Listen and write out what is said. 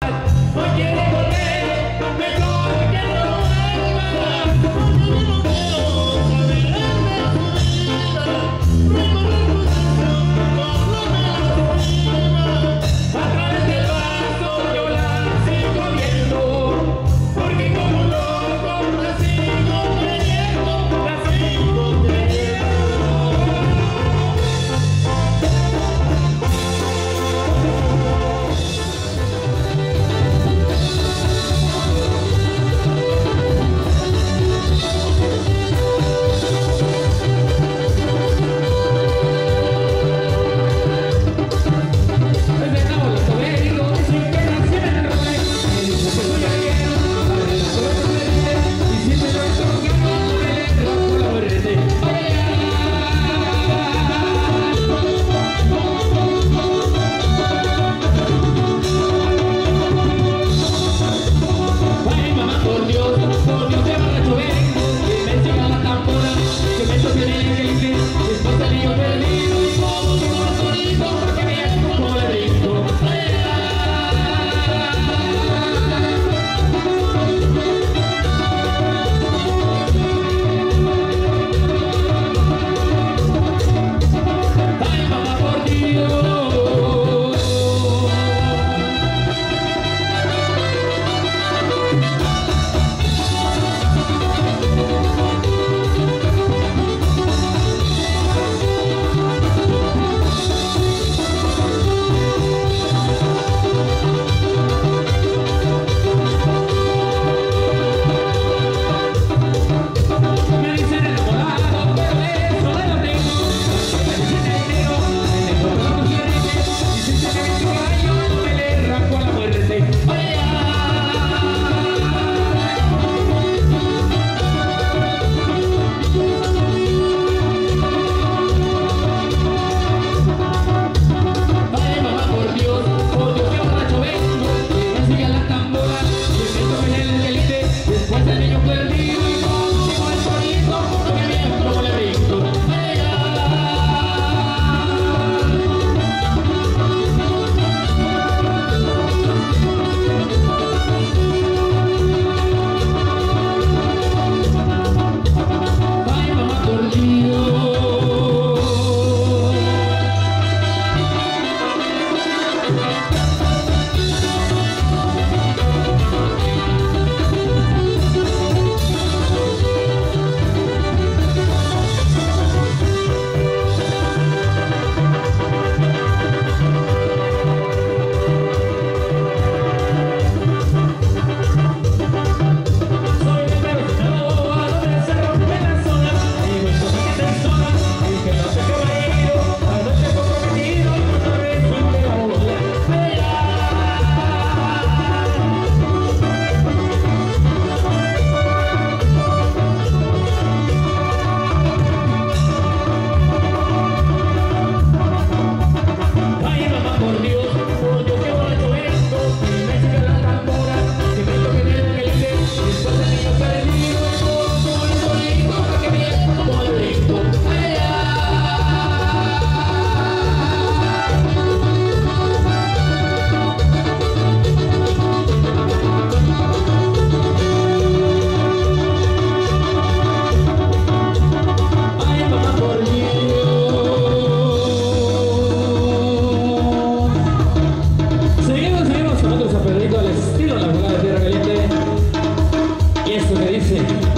Bye. dice.